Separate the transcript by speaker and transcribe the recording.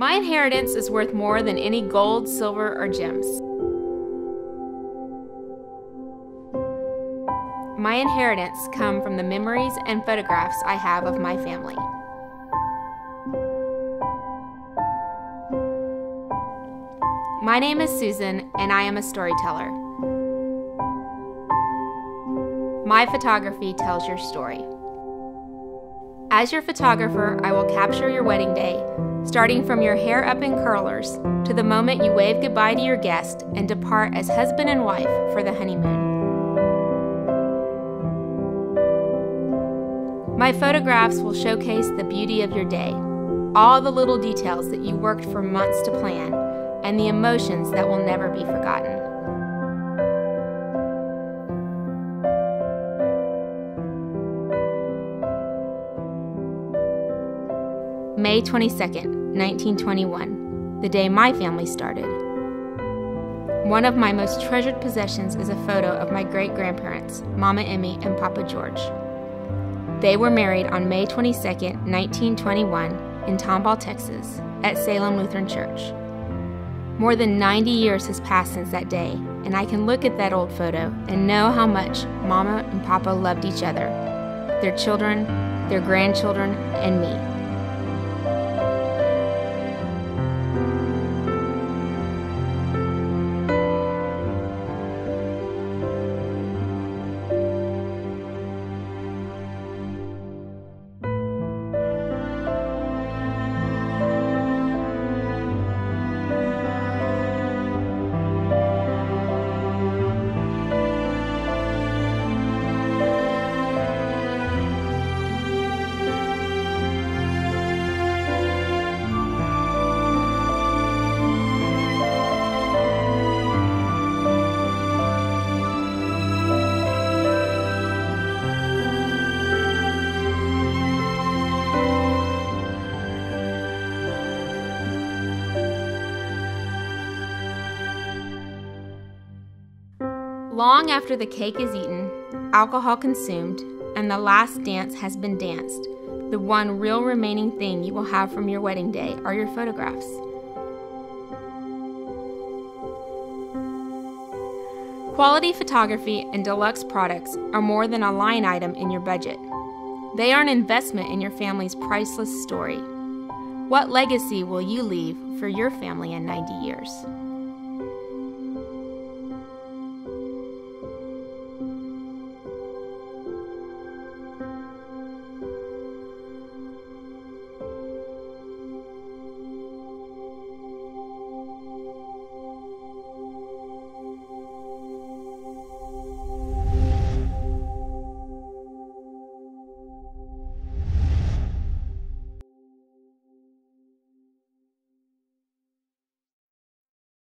Speaker 1: My inheritance is worth more than any gold, silver, or gems. My inheritance come from the memories and photographs I have of my family. My name is Susan, and I am a storyteller. My photography tells your story. As your photographer, I will capture your wedding day, starting from your hair up in curlers to the moment you wave goodbye to your guest and depart as husband and wife for the honeymoon. My photographs will showcase the beauty of your day, all the little details that you worked for months to plan, and the emotions that will never be forgotten. May 22nd, 1921, the day my family started. One of my most treasured possessions is a photo of my great grandparents, Mama Emmy and Papa George. They were married on May 22, 1921, in Tomball, Texas, at Salem Lutheran Church. More than 90 years has passed since that day, and I can look at that old photo and know how much Mama and Papa loved each other, their children, their grandchildren, and me. Long after the cake is eaten, alcohol consumed, and the last dance has been danced, the one real remaining thing you will have from your wedding day are your photographs. Quality photography and deluxe products are more than a line item in your budget. They are an investment in your family's priceless story. What legacy will you leave for your family in 90 years?